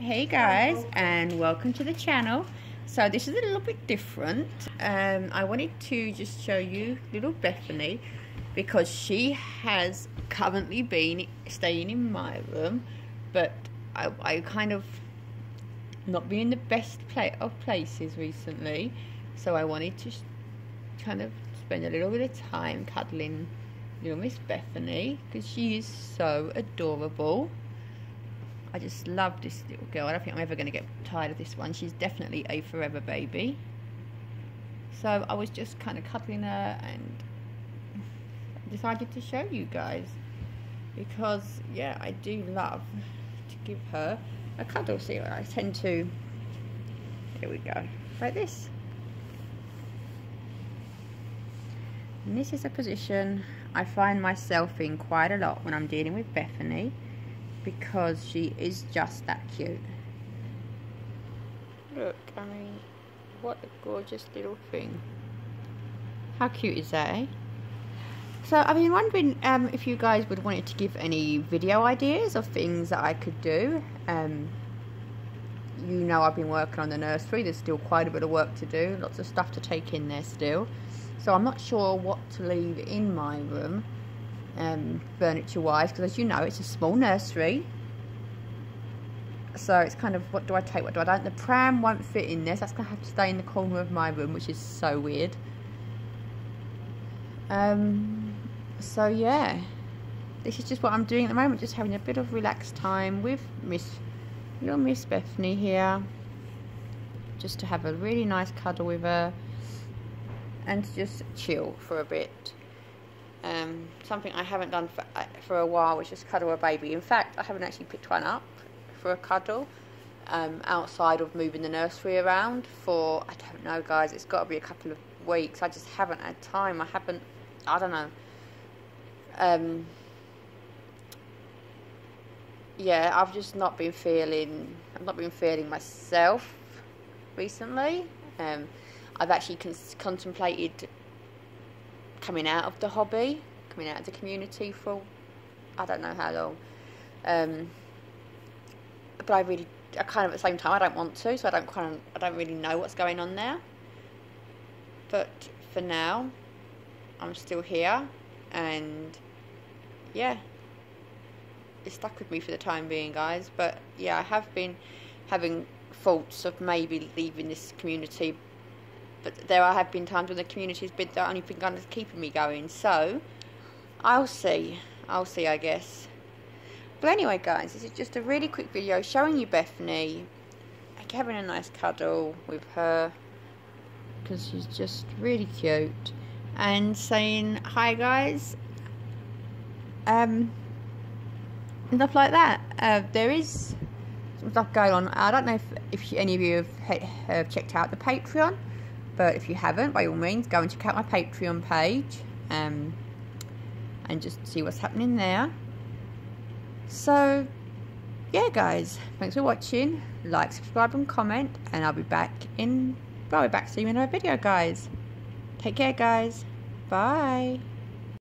Hey guys and welcome to the channel. So this is a little bit different. Um, I wanted to just show you little Bethany because she has currently been staying in my room but I, I kind of not been in the best of places recently so I wanted to kind of spend a little bit of time cuddling little Miss Bethany because she is so adorable I just love this little girl. I don't think I'm ever going to get tired of this one. She's definitely a forever baby. So I was just kind of cuddling her and decided to show you guys. Because, yeah, I do love to give her a cuddle. See, I tend to, here we go, like this. And this is a position I find myself in quite a lot when I'm dealing with Bethany because she is just that cute. Look, I mean, what a gorgeous little thing. How cute is that, eh? So I've been wondering um, if you guys would want to give any video ideas of things that I could do. Um, you know I've been working on the nursery. There's still quite a bit of work to do. Lots of stuff to take in there still. So I'm not sure what to leave in my room um, furniture wise because as you know it's a small nursery. So it's kind of what do I take what do I don't? The pram won't fit in this that's gonna have to stay in the corner of my room which is so weird. Um, so yeah this is just what I'm doing at the moment just having a bit of relaxed time with Miss little Miss Bethany here just to have a really nice cuddle with her and just chill for a bit um, something I haven't done for, uh, for a while was just cuddle a baby. In fact, I haven't actually picked one up for a cuddle um, outside of moving the nursery around for, I don't know, guys, it's got to be a couple of weeks. I just haven't had time. I haven't, I don't know. Um, yeah, I've just not been feeling, I've not been feeling myself recently. Um, I've actually contemplated coming out of the hobby, coming out of the community for I don't know how long. Um, but I really, I kind of at the same time I don't want to, so I don't kind of, I don't really know what's going on there. But for now, I'm still here, and yeah, it's stuck with me for the time being, guys. But yeah, I have been having thoughts of maybe leaving this community but there have been times when the community has been the only thing kind of keeping me going. So I'll see. I'll see, I guess. But anyway, guys, this is just a really quick video showing you Bethany having a nice cuddle with her because she's just really cute and saying hi, guys. Um, stuff like that. Uh, there is some stuff going on. I don't know if, if any of you have, have checked out the Patreon. But if you haven't, by all means, go and check out my Patreon page um, and just see what's happening there. So, yeah, guys, thanks for watching. Like, subscribe, and comment, and I'll be back in. I'll be back soon in another video, guys. Take care, guys. Bye.